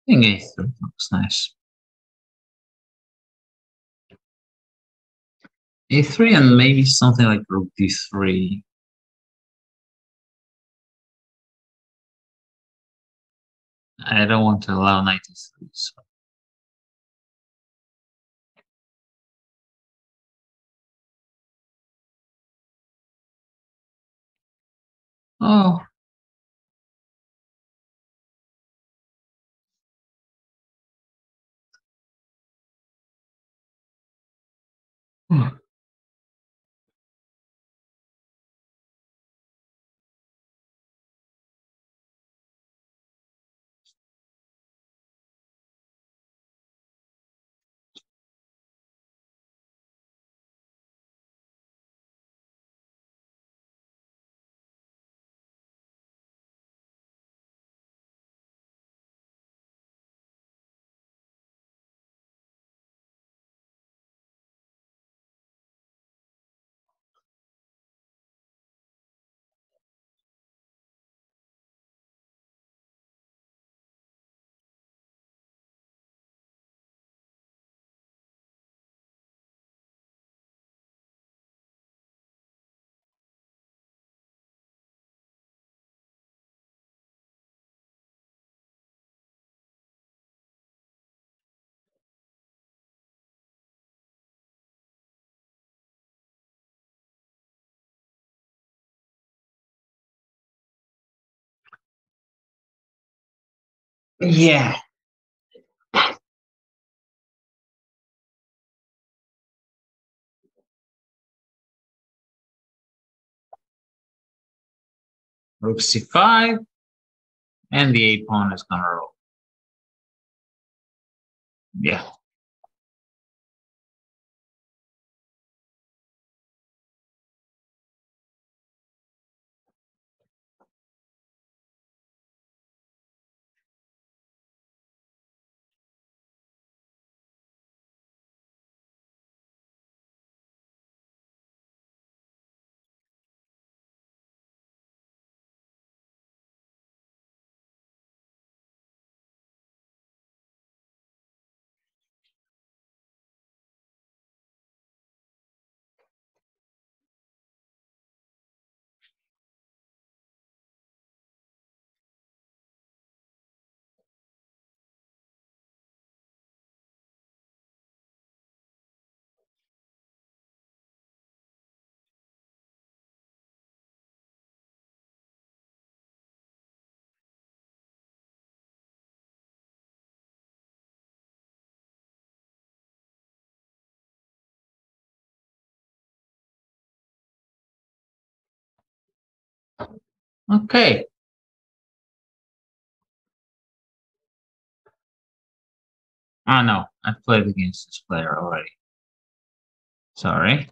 I think A3 looks nice. A3 and maybe something like rook D3. I don't want to allow knight E3. So. Oh. Hmm. Yeah. Rook c5, and the a pawn is gonna roll. Yeah. Okay. Ah, no, I've played against this player already. Sorry.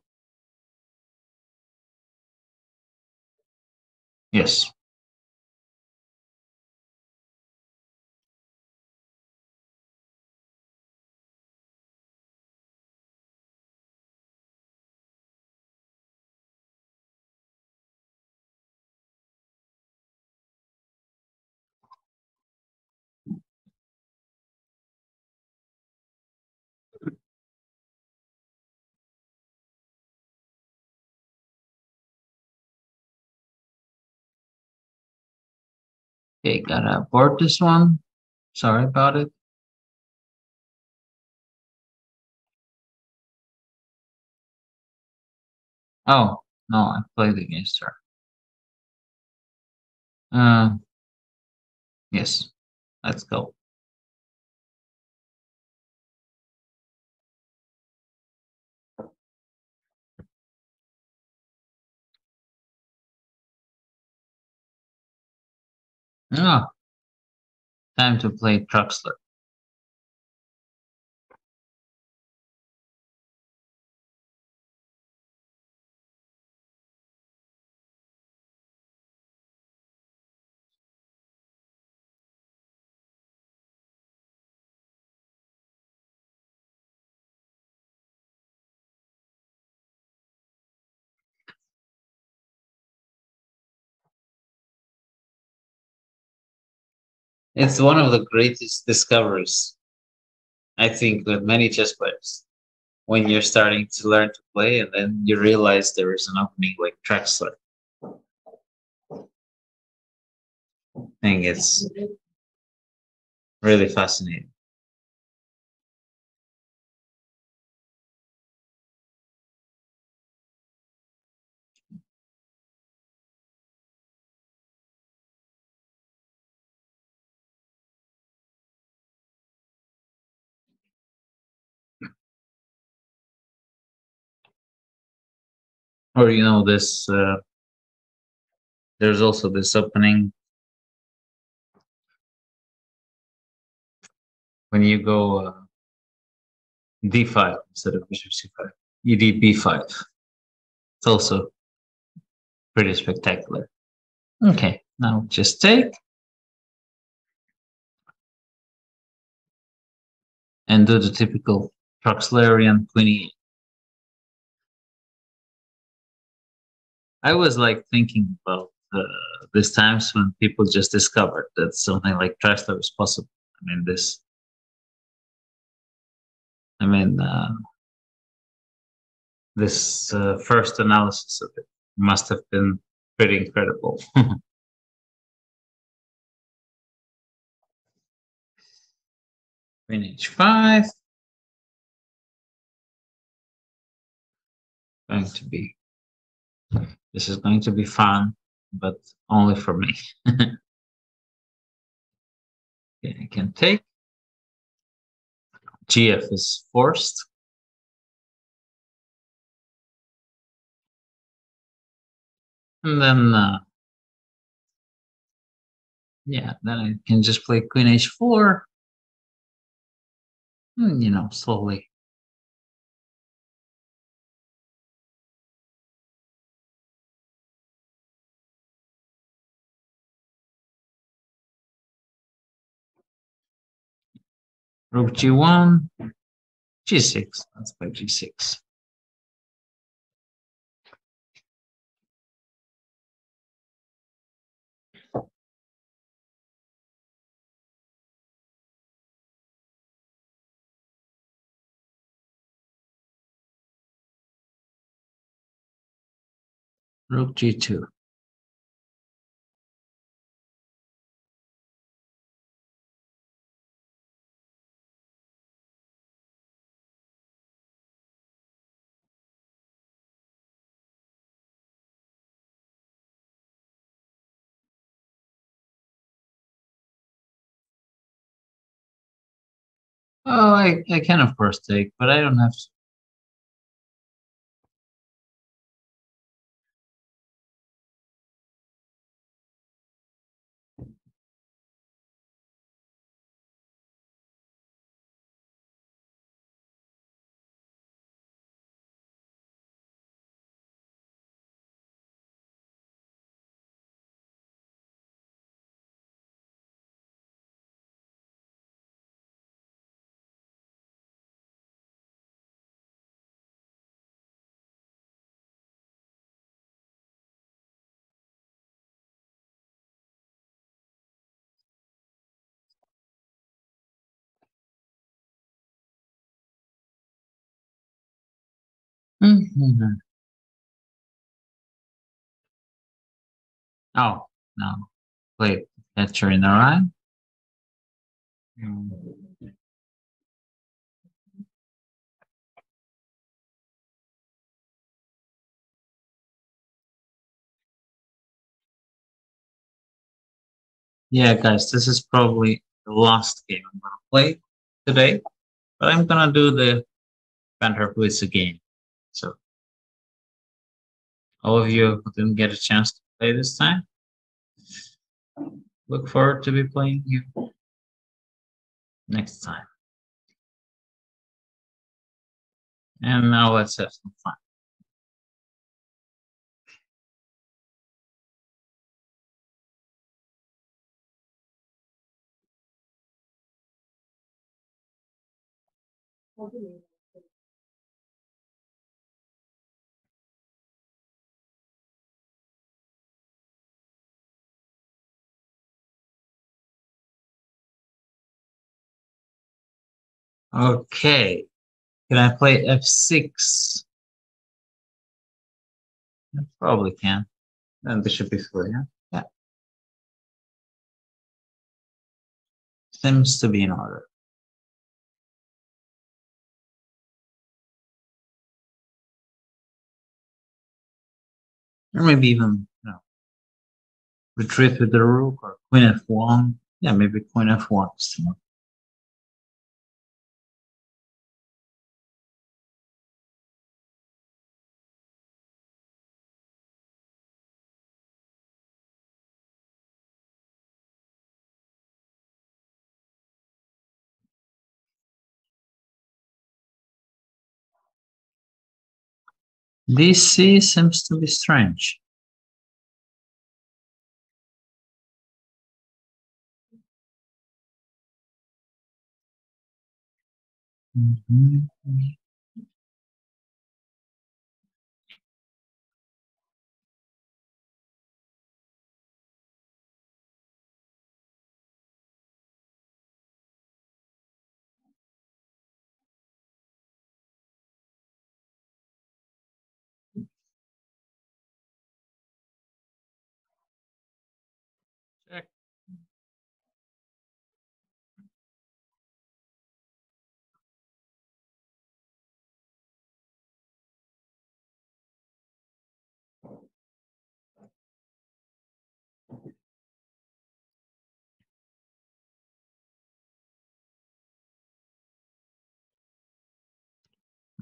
Yes. Okay, gotta abort this one. Sorry about it. Oh, no, I played against her. Uh, yes, let's go. Oh, time to play Traxler. It's one of the greatest discoveries, I think, with many chess players. When you're starting to learn to play, and then you realize there is an opening like Traxler. I think it's really fascinating. Or you know this uh, there's also this opening. When you go uh, d5 instead of bishop c5 ed b5 it's also pretty spectacular. Okay now just take and do the typical Traxlerian queen I was like thinking about uh, these times when people just discovered that something like Traxler is possible. I mean, this. I mean, uh, this uh, first analysis of it must have been pretty incredible. Queen h5. Going to be this is going to be fun, but only for me. okay, I can take. GF is forced. And then, uh, yeah, then I can just play Queen H4. And, you know, slowly Rook g1, g6. Let's play g6. Rook g2. Oh, I, I can of course take, but I don't have to. Mhm. Oh, no. Wait, catcher in the rye? Mm. Yeah, guys, this is probably the last game I'm gonna play today, but I'm gonna do the Banter Blitz again. So, all of you who didn't get a chance to play this time, look forward to be playing you next time. And now let's have some fun. Can I play f6? I probably can. And this should be yeah? Yeah. Seems to be in order. Or maybe even, you know, retreat with the rook or queen f1. Yeah, maybe queen f1 is too DC seems to be strange. Mhm. Check.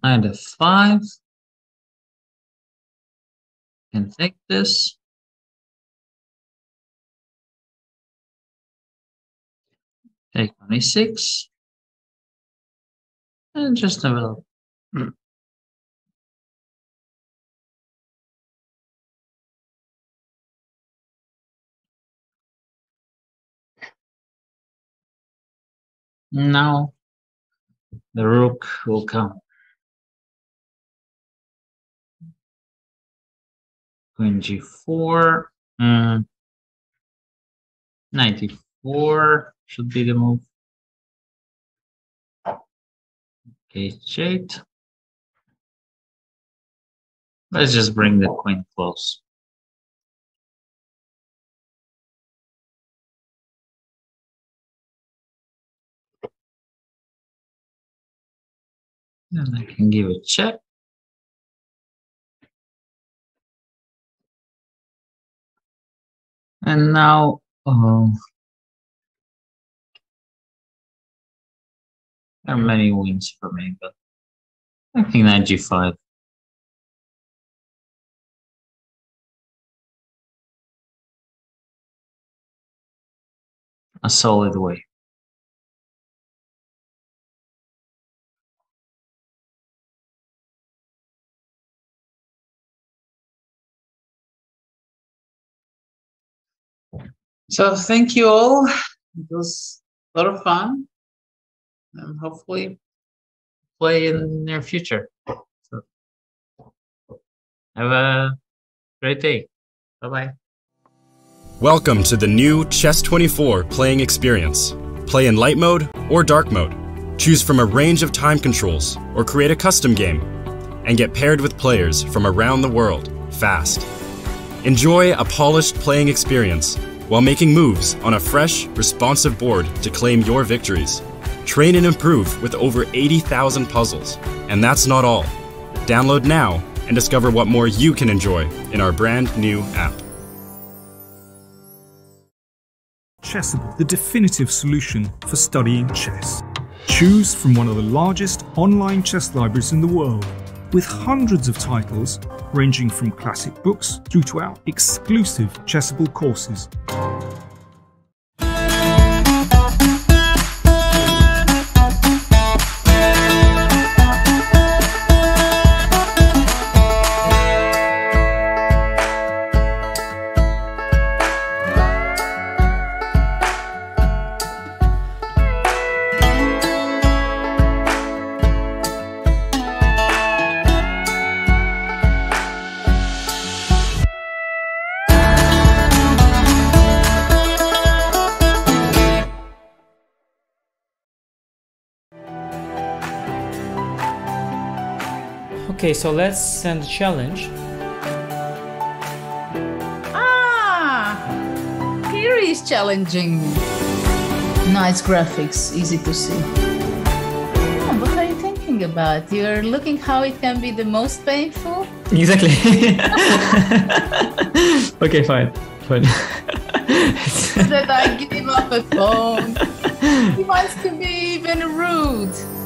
Knight f5. and take this. Take on e6. And just develop. Hmm. Now the rook will come. Queen g4. Mm. 94 should be the move. H8. Let's just bring the queen close. And I can give a check. And now, um, there are many wins for me, but I think knight g5. A solid way. So thank you all. It was a lot of fun. And hopefully play in the near future. So have a great day. Bye bye. Welcome to the new Chess24 playing experience. Play in light mode or dark mode. Choose from a range of time controls or create a custom game. And get paired with players from around the world fast. Enjoy a polished playing experience while making moves on a fresh, responsive board to claim your victories. Train and improve with over 80,000 puzzles. And that's not all. Download now and discover what more you can enjoy in our brand new app. Chessable, the definitive solution for studying chess. Choose from one of the largest online chess libraries in the world, with hundreds of titles ranging from classic books through to our exclusive Chessable courses. Okay, so let's send a challenge. Ah, here is challenging. Nice graphics, easy to see. Oh, what are you thinking about? You're looking how it can be the most painful? Exactly. okay, fine. Fine. that I give up a pawn. He wants to be even rude.